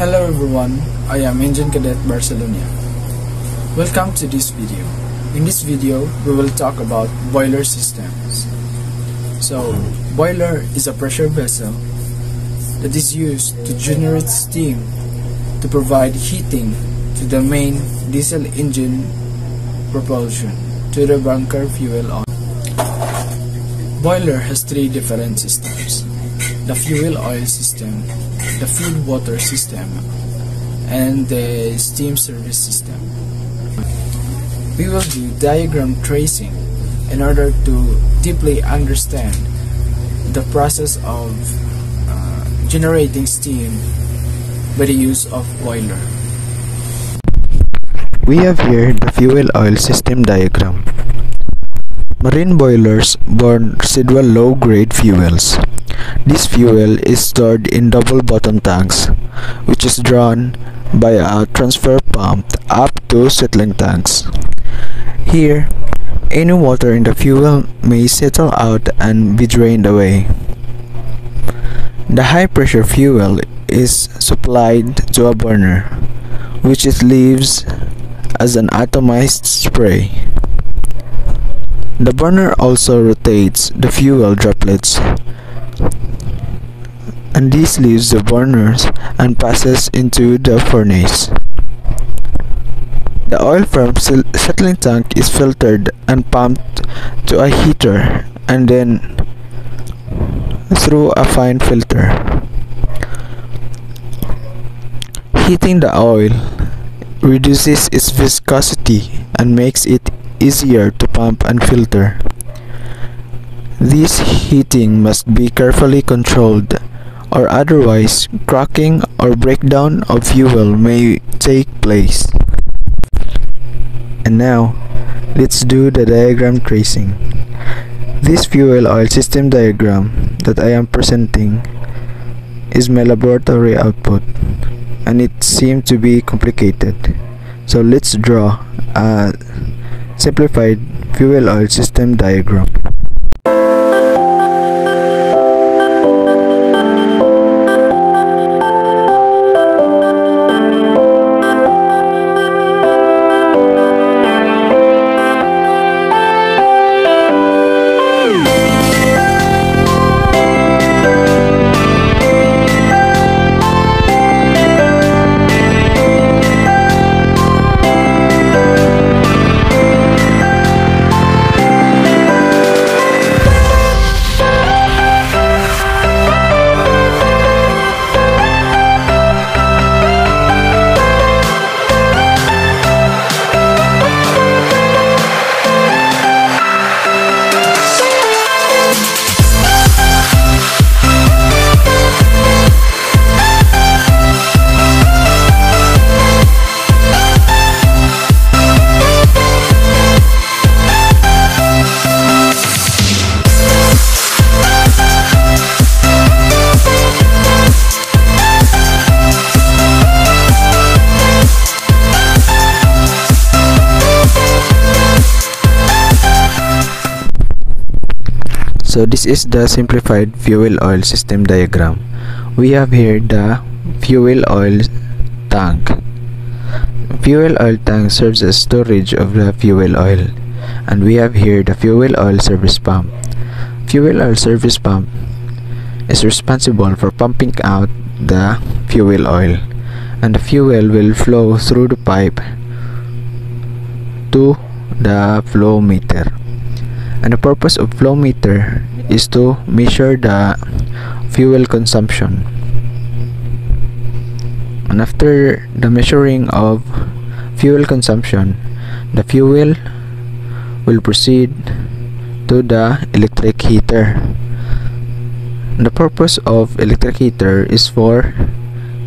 Hello everyone, I am Engine Cadet Barcelona. Welcome to this video. In this video, we will talk about boiler systems. So, boiler is a pressure vessel that is used to generate steam to provide heating to the main diesel engine propulsion to the bunker fuel oil. Boiler has three different systems. The fuel oil system, the feed water system, and the steam service system. We will do diagram tracing in order to deeply understand the process of uh, generating steam by the use of boiler. We have here the fuel oil system diagram. Marine boilers burn residual low-grade fuels. This fuel is stored in double bottom tanks, which is drawn by a transfer pump up to settling tanks. Here, any water in the fuel may settle out and be drained away. The high pressure fuel is supplied to a burner, which it leaves as an atomized spray. The burner also rotates the fuel droplets and this leaves the burners and passes into the furnace. The oil from settling tank is filtered and pumped to a heater and then through a fine filter. Heating the oil reduces its viscosity and makes it easier to pump and filter. This heating must be carefully controlled or otherwise cracking or breakdown of fuel may take place. And now, let's do the diagram tracing. This fuel oil system diagram that I am presenting is my laboratory output and it seemed to be complicated. So let's draw a simplified fuel oil system diagram. This is the simplified fuel oil system diagram. We have here the fuel oil tank. Fuel oil tank serves as storage of the fuel oil. And we have here the fuel oil service pump. Fuel oil service pump is responsible for pumping out the fuel oil. And the fuel will flow through the pipe to the flow meter. And the purpose of flow meter is to measure the fuel consumption. And after the measuring of fuel consumption the fuel will proceed to the electric heater. The purpose of electric heater is for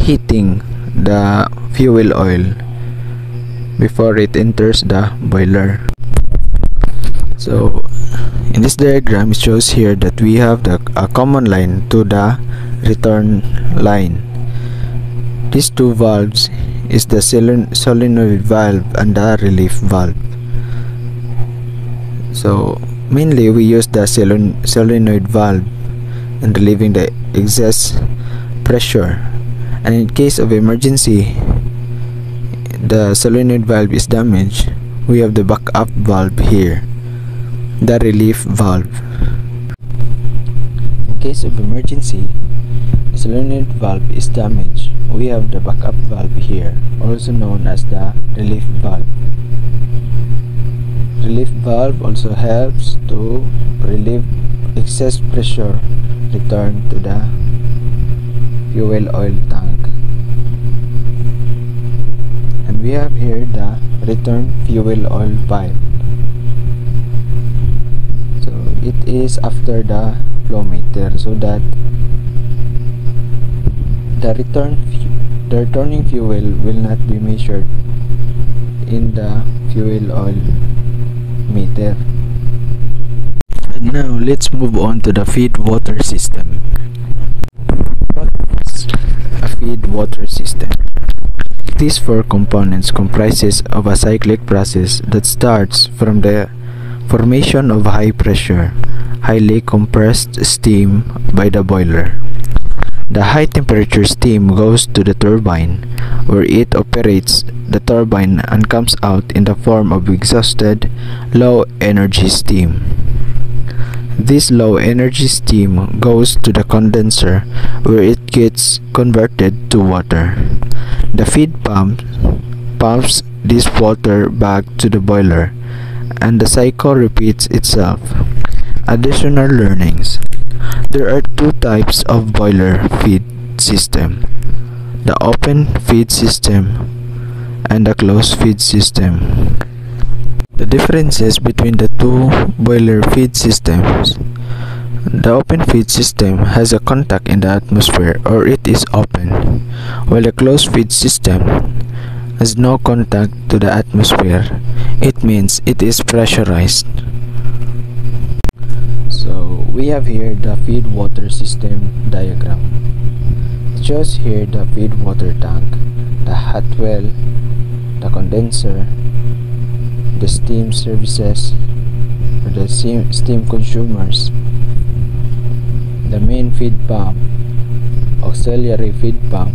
heating the fuel oil before it enters the boiler. So in this diagram it shows here that we have the a common line to the return line. These two valves is the solenoid valve and the relief valve. So mainly we use the solenoid valve in relieving the excess pressure. And in case of emergency the solenoid valve is damaged. We have the backup valve here the relief valve. In case of emergency the solenoid valve is damaged. We have the backup valve here also known as the relief valve. Relief valve also helps to relieve excess pressure return to the fuel oil tank. And we have here the return fuel oil pipe it is after the flow meter so that the return the returning fuel will not be measured in the fuel oil meter. Now let's move on to the feed water system. What is a feed water system. These four components comprises of a cyclic process that starts from the formation of high pressure highly compressed steam by the boiler the high temperature steam goes to the turbine, where it operates the turbine and comes out in the form of exhausted, low energy steam. This low energy steam goes to the condenser, where it gets converted to water. The feed pump pumps this water back to the boiler, and the cycle repeats itself. Additional learnings. There are two types of boiler feed system the open feed system and the closed feed system. The differences between the two boiler feed systems. The open feed system has a contact in the atmosphere or it is open while the closed feed system has no contact to the atmosphere it means it is pressurized. So we have here the feed water system diagram. Just here the feed water tank the hot well the condenser the steam services or the steam, steam consumers the main feed pump auxiliary feed pump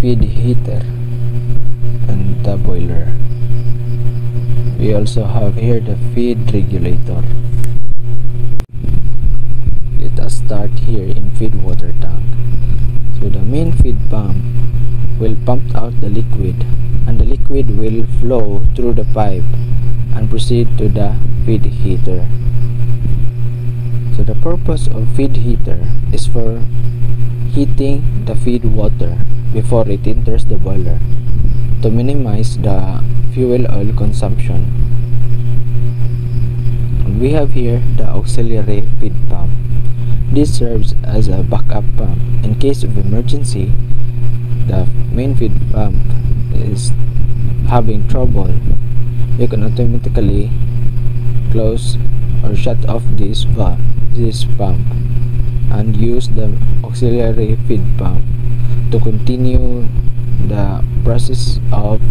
feed heater and the boiler we also have here the feed regulator. Let us start here in feed water tank. So the main feed pump will pump out the liquid and the liquid will flow through the pipe and proceed to the feed heater. So the purpose of feed heater is for heating the feed water before it enters the boiler to minimize the fuel oil consumption we have here the auxiliary feed pump this serves as a backup pump in case of emergency. The main feed pump is having trouble. You can automatically close or shut off this valve, this pump, and use the auxiliary feed pump to continue the process of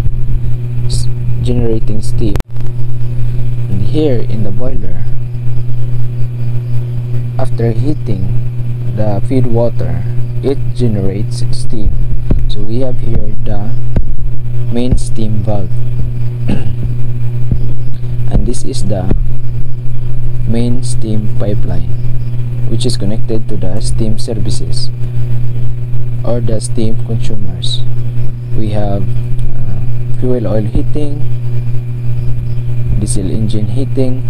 generating steam. And here in the boiler, after heating the feed water it generates steam. So we have here the main steam valve. And this is the main steam pipeline which is connected to the steam services or the steam consumers. We have fuel oil heating diesel engine heating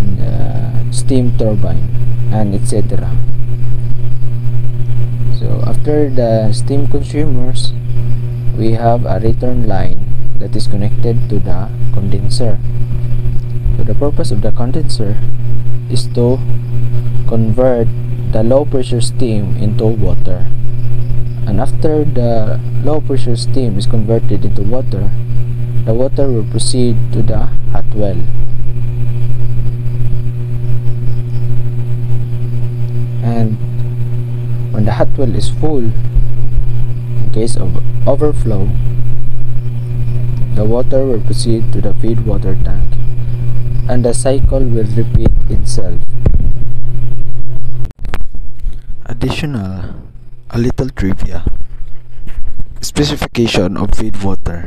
and uh, steam turbine and etc so after the steam consumers we have a return line that is connected to the condenser. So the purpose of the condenser is to convert the low pressure steam into water and after the low pressure steam is converted into water the water will proceed to the hot well. And when the hot well is full in case of overflow the water will proceed to the feed water tank and the cycle will repeat itself. Additional a little trivia Specification of feed water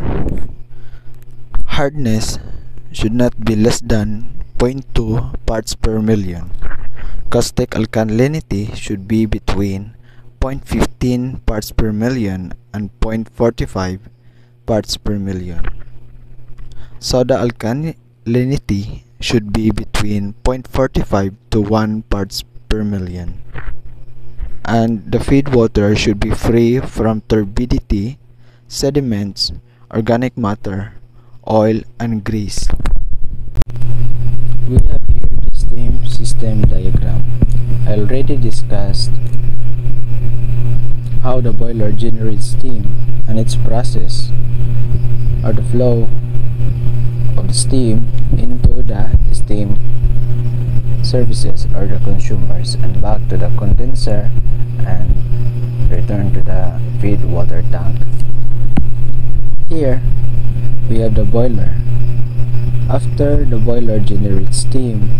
Hardness should not be less than 0.2 parts per million. Caustic alkalinity should be between 0.15 parts per million and 0.45 parts per million. Soda alkalinity should be between 0.45 to 1 parts per million. And the feed water should be free from turbidity, sediments, organic matter, oil, and grease. We have here the steam system diagram. I already discussed how the boiler generates steam and its process or the flow of the steam into the steam services or the consumers and back to the condenser and return to the feed water tank. Here we have the boiler. After the boiler generates steam,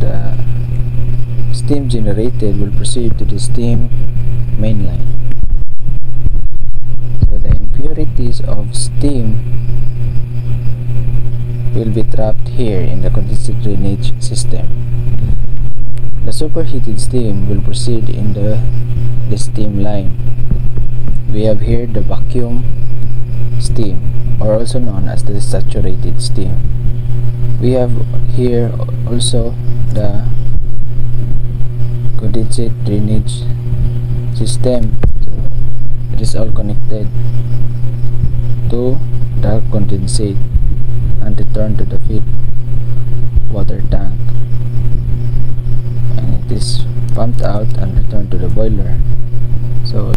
the steam generated will proceed to the steam mainline. So the impurities of steam will be trapped here in the condensate drainage system. Superheated steam will proceed in the, the steam line. We have here the vacuum steam or also known as the saturated steam. We have here also the condensate drainage system. It is all connected to the condensate and return to the feed water tank is pumped out and returned to the boiler. So